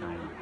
watching